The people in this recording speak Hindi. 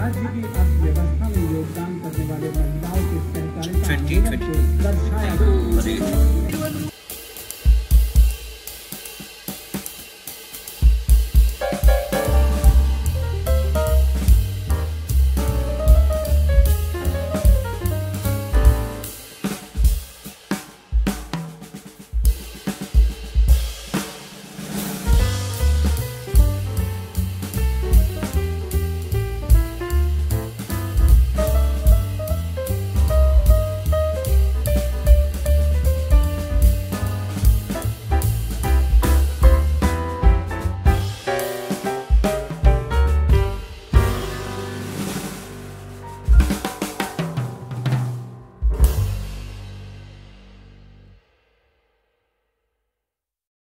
राज्य की अर्थव्यवस्था में योगदान करने वाले महिलाओं के सहकारिता दर्शाया